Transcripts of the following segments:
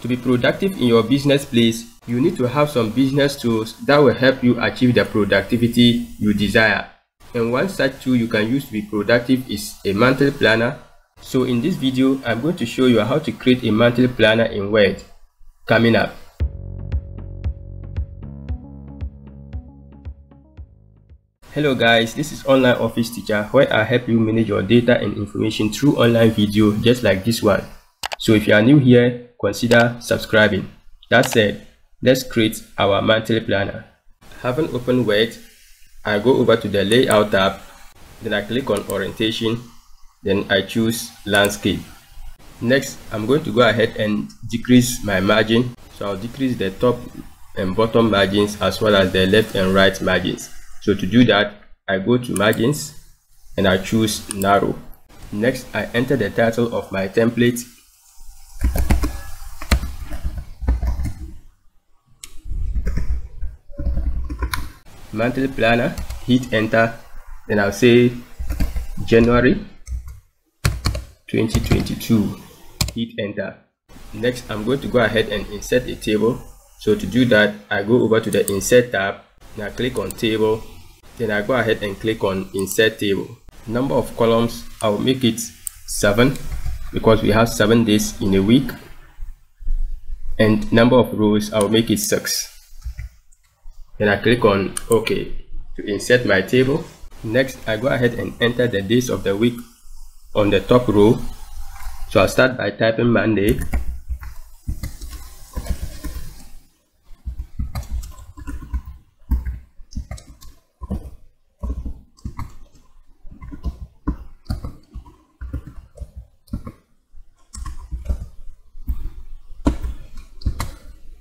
To be productive in your business place, you need to have some business tools that will help you achieve the productivity you desire. And one such tool you can use to be productive is a monthly planner. So in this video, I'm going to show you how to create a monthly planner in Word. Coming up. Hello guys, this is Online Office Teacher where I help you manage your data and information through online video just like this one. So if you are new here, consider subscribing. That said, let's create our monthly planner. Having opened Word, I go over to the Layout tab, then I click on Orientation, then I choose Landscape. Next, I'm going to go ahead and decrease my margin. So I'll decrease the top and bottom margins as well as the left and right margins. So to do that, I go to margins and I choose narrow. Next, I enter the title of my template. Monthly planner, hit enter, then I'll say January 2022, hit enter. Next, I'm going to go ahead and insert a table. So to do that, I go over to the insert tab and i click on table then I go ahead and click on insert table number of columns I'll make it 7 because we have 7 days in a week and number of rows I'll make it 6 then I click on OK to insert my table. Next I go ahead and enter the days of the week on the top row. So I'll start by typing Monday.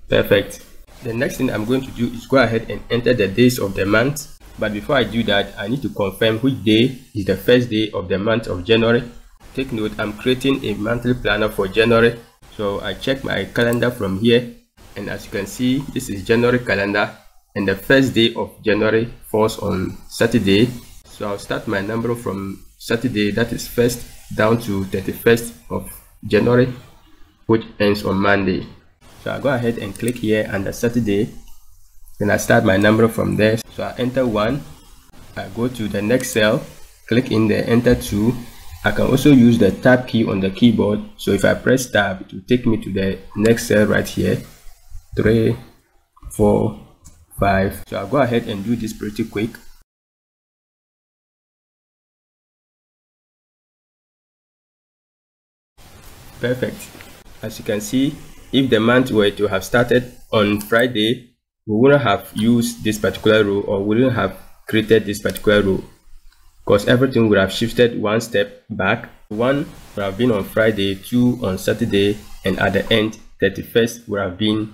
Perfect. The next thing I'm going to do is go ahead and enter the days of the month. But before I do that, I need to confirm which day is the first day of the month of January. Take note, I'm creating a monthly planner for January. So I check my calendar from here. And as you can see, this is January calendar. And the first day of January falls on Saturday. So I'll start my number from Saturday, that is 1st, down to 31st of January, which ends on Monday. So I go ahead and click here under Saturday. Then I start my number from there. So I enter 1. I go to the next cell, click in there, enter 2. I can also use the tab key on the keyboard. So if I press tab, it will take me to the next cell right here. 3, 4, 5. So I'll go ahead and do this pretty quick. Perfect. As you can see, if the month were to have started on Friday, we wouldn't have used this particular row or wouldn't have created this particular row because everything would have shifted one step back. One would have been on Friday, two on Saturday, and at the end, 31st would have been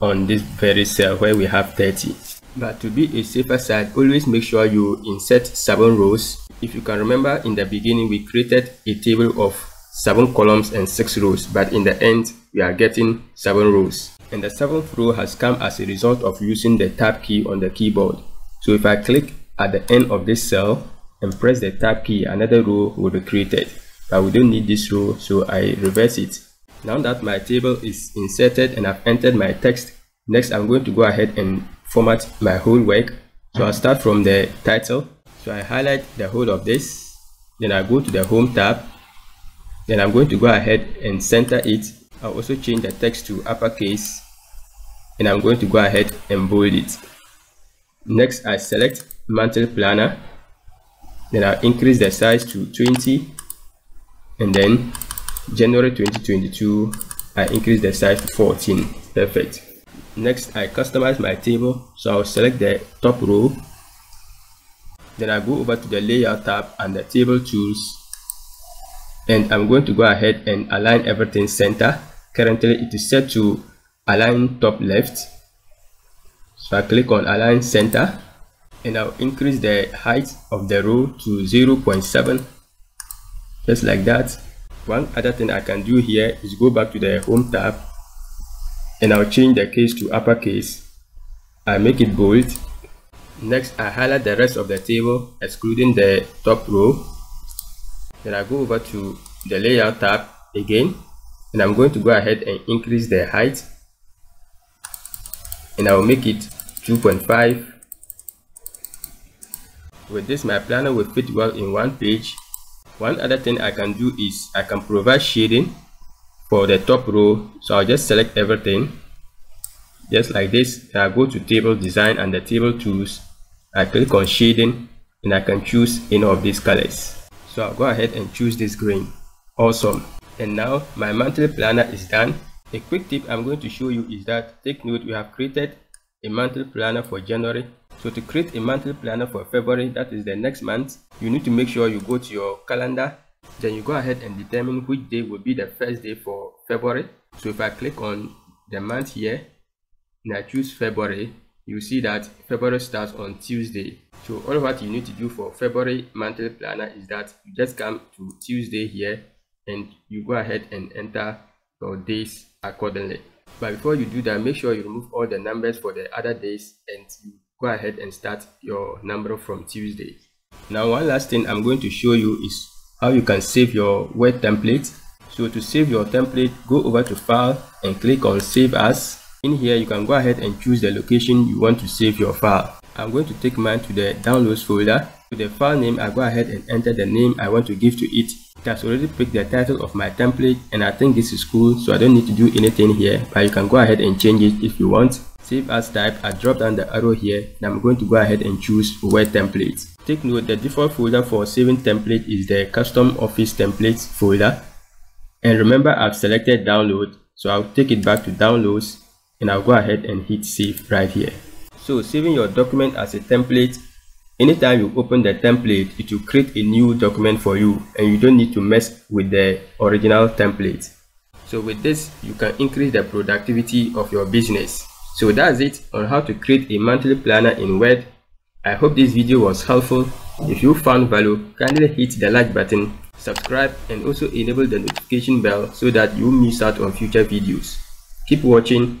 on this very cell where we have 30. But to be a safer side, always make sure you insert 7 rows. If you can remember in the beginning, we created a table of 7 columns and 6 rows, but in the end, we are getting 7 rows. And the 7th row has come as a result of using the tab key on the keyboard. So if I click at the end of this cell and press the tab key, another row will be created. But we don't need this row, so I reverse it. Now that my table is inserted and I've entered my text, next I'm going to go ahead and format my whole work. So I'll start from the title. So I highlight the whole of this. Then I go to the home tab then I'm going to go ahead and center it. I'll also change the text to uppercase and I'm going to go ahead and bold it. Next, I select mantle planner. Then I'll increase the size to 20 and then January 2022, I increase the size to 14. Perfect. Next, I customize my table. So I'll select the top row. Then I go over to the layout tab and the table tools and I'm going to go ahead and align everything center. Currently it is set to align top left. So I click on align center and I'll increase the height of the row to 0.7 just like that. One other thing I can do here is go back to the home tab and I'll change the case to uppercase I make it bold. Next I highlight the rest of the table excluding the top row then I go over to the layout tab again and I'm going to go ahead and increase the height. And I will make it 2.5 with this my planner will fit well in one page. One other thing I can do is I can provide shading for the top row. So I'll just select everything. Just like this I go to table design and the table tools. I click on shading and I can choose any of these colors so I'll go ahead and choose this green. Awesome. And now my monthly planner is done. A quick tip I'm going to show you is that take note we have created a monthly planner for January. So to create a monthly planner for February that is the next month you need to make sure you go to your calendar. Then you go ahead and determine which day will be the first day for February. So if I click on the month here and I choose February you see that February starts on Tuesday. So all what you need to do for February monthly planner is that you just come to Tuesday here and you go ahead and enter your days accordingly. But before you do that make sure you remove all the numbers for the other days and you go ahead and start your number from Tuesday. Now one last thing I'm going to show you is how you can save your word template. So to save your template go over to file and click on save as in here you can go ahead and choose the location you want to save your file. I'm going to take mine to the downloads folder. To the file name I go ahead and enter the name I want to give to it. It has already picked the title of my template and I think this is cool so I don't need to do anything here but you can go ahead and change it if you want. Save as type I drop down the arrow here and I'm going to go ahead and choose word template take note the default folder for saving template is the custom office templates folder. And remember I've selected download so I'll take it back to downloads and I'll go ahead and hit save right here so saving your document as a template Anytime you open the template, it will create a new document for you and you don't need to mess with the original template. So with this, you can increase the productivity of your business. So that's it on how to create a monthly planner in Word. I hope this video was helpful. If you found value, kindly hit the like button, subscribe and also enable the notification bell so that you miss out on future videos. Keep watching